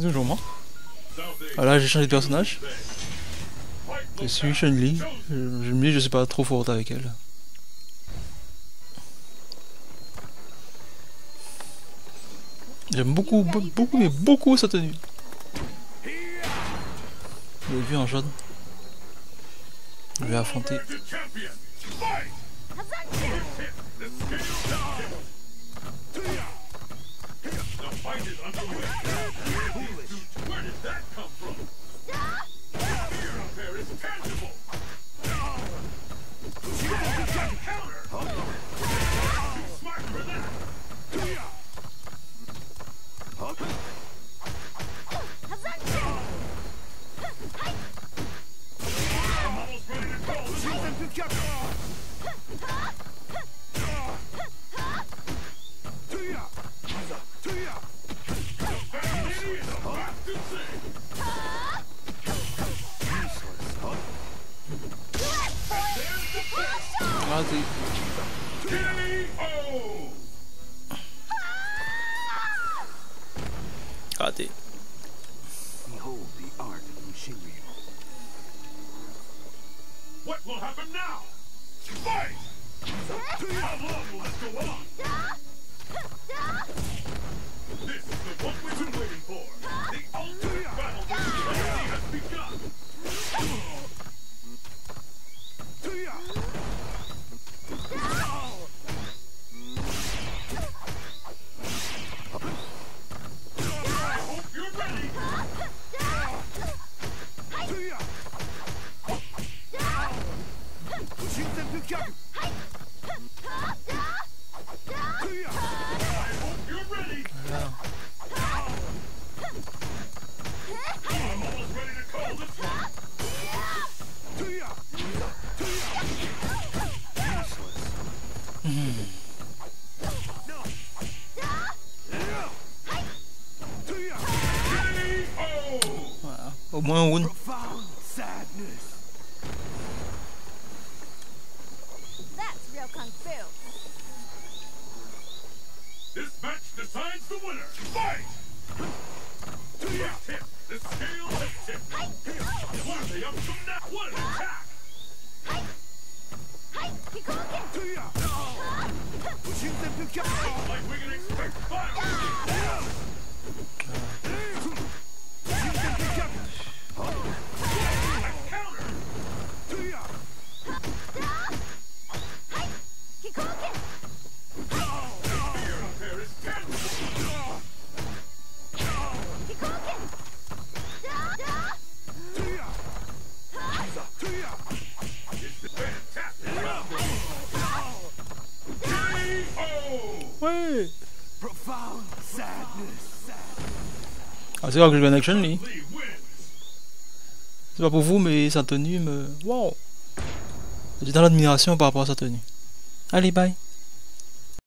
C'est toujours moi. Ah là j'ai changé de personnage. Je suis Chun-Li. Je, je me dis je suis pas trop forte avec elle. J'aime beaucoup, be- beaucoup, mais beaucoup sa tenue. Vous l'avez vu en jaune Je vais affronter. まずい。あで happen now? Fight! 어, 뭐야 온? the winner. Fight! To the tip. The scale has tipped. One up from that one attack. Hey! Hey! To the up. Pushing them together. Ouais. Ah, c'est rare que je gagne Chun-Li. Lee. C'est pas pour vous, mais sa tenue me. Waouh! J'ai dans l'admiration par rapport à sa tenue. Allez, bye!